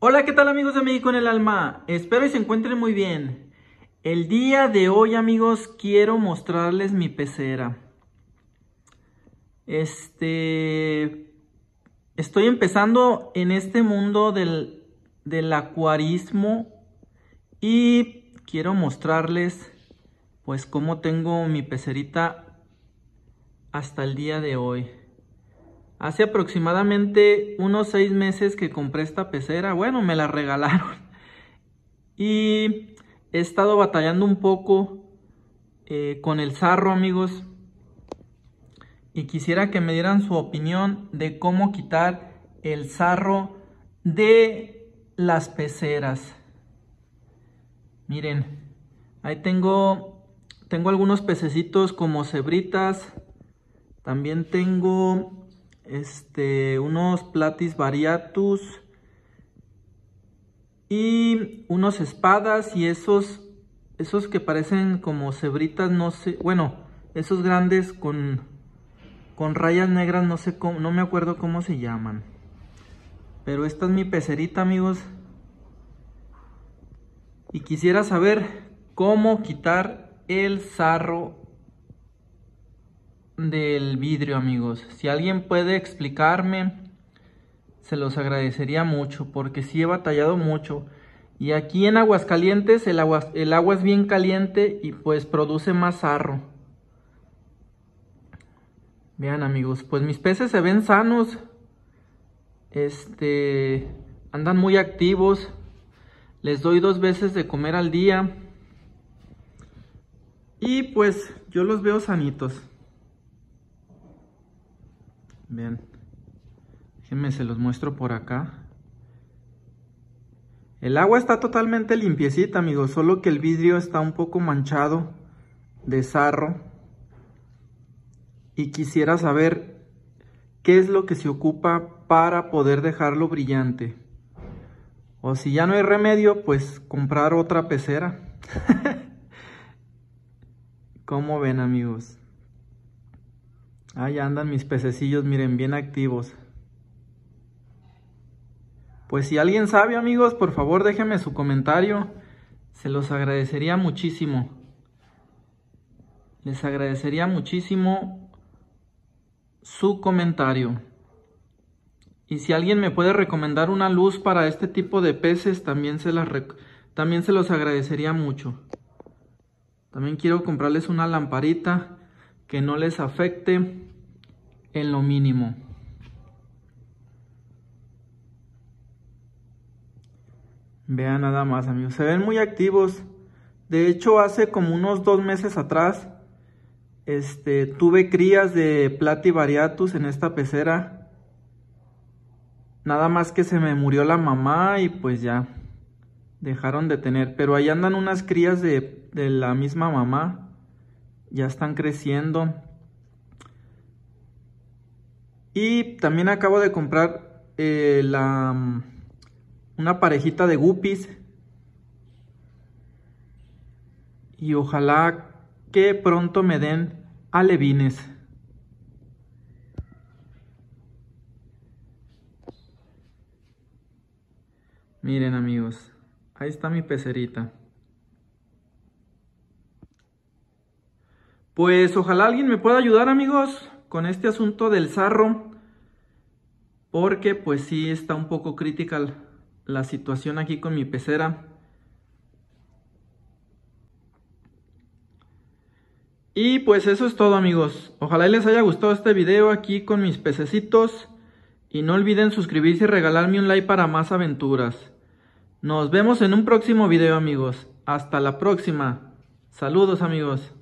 Hola, ¿qué tal amigos de México en el Alma? Espero y se encuentren muy bien. El día de hoy, amigos, quiero mostrarles mi pecera. Este... Estoy empezando en este mundo del, del acuarismo y quiero mostrarles pues cómo tengo mi pecerita hasta el día de hoy. Hace aproximadamente unos seis meses que compré esta pecera. Bueno, me la regalaron. Y he estado batallando un poco eh, con el sarro, amigos. Y quisiera que me dieran su opinión de cómo quitar el sarro de las peceras. Miren, ahí tengo, tengo algunos pececitos como cebritas. También tengo este, unos platis variatus y unos espadas y esos, esos que parecen como cebritas, no sé, bueno, esos grandes con, con rayas negras, no sé cómo, no me acuerdo cómo se llaman. Pero esta es mi pecerita, amigos. Y quisiera saber cómo quitar el sarro del vidrio, amigos. Si alguien puede explicarme, se los agradecería mucho, porque sí he batallado mucho. Y aquí en Aguascalientes el agua, el agua es bien caliente y pues produce más sarro. Vean amigos, pues mis peces se ven sanos. Este, andan muy activos. Les doy dos veces de comer al día. Y pues yo los veo sanitos. Vean. Déjenme se los muestro por acá. El agua está totalmente limpiecita, amigos. Solo que el vidrio está un poco manchado de sarro. Y quisiera saber qué es lo que se ocupa para poder dejarlo brillante. O si ya no hay remedio, pues comprar otra pecera. ¿Cómo ven, amigos? Ahí andan mis pececillos, miren, bien activos. Pues si alguien sabe, amigos, por favor déjenme su comentario. Se los agradecería muchísimo. Les agradecería muchísimo su comentario. Y si alguien me puede recomendar una luz para este tipo de peces, también se, las también se los agradecería mucho. También quiero comprarles una lamparita que no les afecte en lo mínimo. Vean nada más amigos, se ven muy activos. De hecho hace como unos dos meses atrás este, tuve crías de Plativariatus en esta pecera. Nada más que se me murió la mamá y pues ya dejaron de tener. Pero ahí andan unas crías de, de la misma mamá ya están creciendo. Y también acabo de comprar eh, la, mm, una parejita de guppies. Y ojalá que pronto me den alevines. Miren amigos, ahí está mi pecerita. Pues ojalá alguien me pueda ayudar amigos con este asunto del sarro. Porque pues sí está un poco crítica la situación aquí con mi pecera. Y pues eso es todo amigos. Ojalá les haya gustado este video aquí con mis pececitos. Y no olviden suscribirse y regalarme un like para más aventuras. Nos vemos en un próximo video amigos. Hasta la próxima. Saludos amigos.